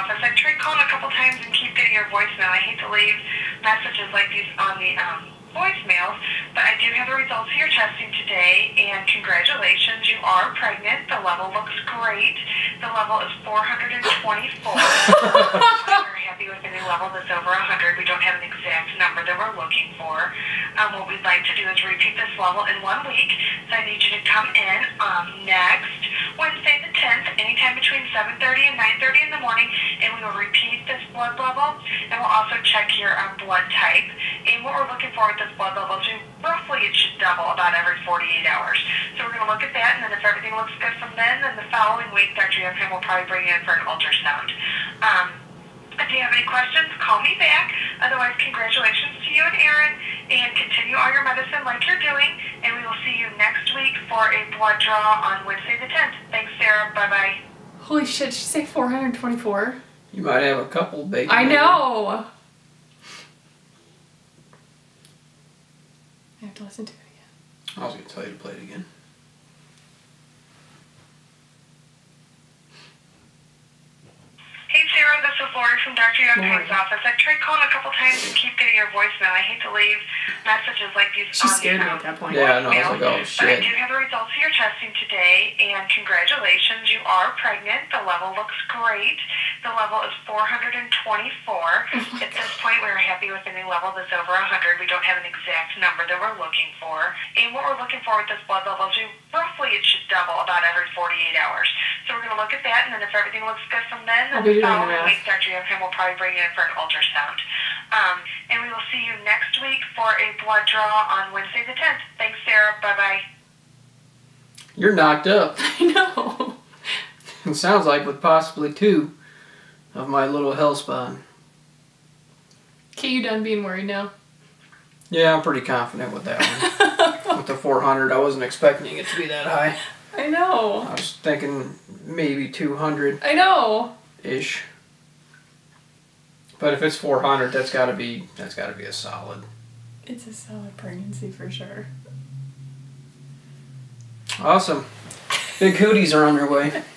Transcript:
office. I tried calling a couple times and keep getting your voicemail. I hate to leave messages like these on the um, voicemails, but I do have the results of your testing today, and congratulations, you are pregnant. The level looks great. The level is 424. We're happy with any level that's over 100. We don't have an exact number that we're looking for. Um, what we'd like to do is repeat this level in one week. So I need you to come in um, next Wednesday the 10th, anytime between 7.30 and 9.30 in the morning, and we will repeat this blood level, and we'll also check your um, blood type. And what we're looking for with this blood level is roughly it should double about every 48 hours. So we're going to look at that, and then if everything looks good from then, then the following week, Dr. Youngheim will probably bring you in for an ultrasound. Um, if you have any questions, call me back. Otherwise, congratulations to you and Aaron, and continue all your medicine like you're doing, and we will see you next week for a blood draw on Wednesday the 10th. Thanks, Bye-bye. Holy shit, she say 424? You might have a couple baby. I know! I have to listen to it again. I was gonna tell you to play it again. Sarah, this is Lori from Dr. Youngheim's Lori. office. I've tried calling a couple times and keep getting your voicemail. I hate to leave messages like these She on scared the, me at that point. Yeah, I know. I was like, oh But I do have the results of your testing today, and congratulations, you are pregnant. The level looks great. The level is 424. At this point, we're happy with any level that's over 100. We don't have an exact number that we're looking for. And what we're looking for with this blood level is roughly it should double about every 48 hours. So we're going to look at that, and if everything looks good from then, I'll then be the doing the following math. week, Dr. Youngheim will probably bring you in for an ultrasound. Um, and we will see you next week for a blood draw on Wednesday the 10th. Thanks, Sarah. Bye-bye. You're knocked up. I know. It sounds like with possibly two of my little hell spawn. Okay, you done being worried now? Yeah, I'm pretty confident with that one. with the 400, I wasn't expecting it to be that high. I know. I was thinking maybe 200 I know. ish. But if it's 400, that's got to be that's got to be a solid. It's a solid pregnancy for sure. Awesome. Big hooties are on their way.